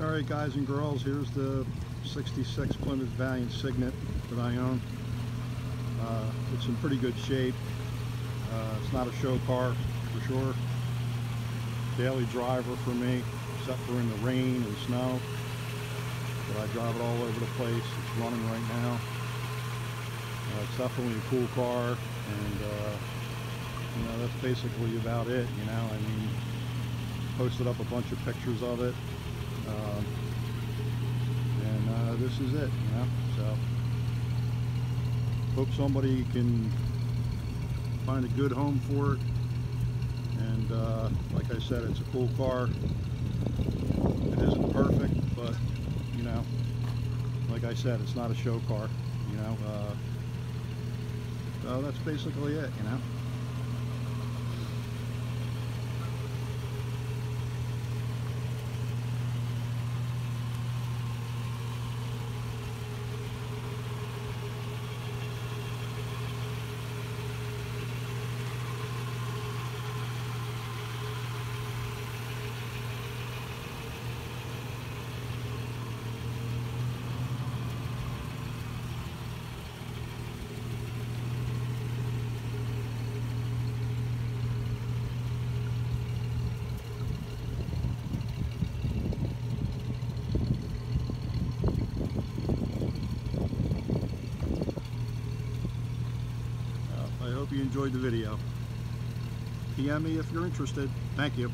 Alright guys and girls, here's the 66 Plymouth Valiant Signet that I own. Uh, it's in pretty good shape. Uh, it's not a show car for sure. Daily driver for me, except for in the rain and snow. But I drive it all over the place. It's running right now. Uh, it's definitely a cool car and uh, you know that's basically about it you know I mean posted up a bunch of pictures of it um, and uh, this is it you know so. Hope somebody can find a good home for it. And uh, like I said it's a cool car. It isn't perfect but you know like I said it's not a show car you know uh, so that's basically it you know Uh, I hope you enjoyed the video. PM me if you're interested. Thank you.